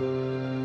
Música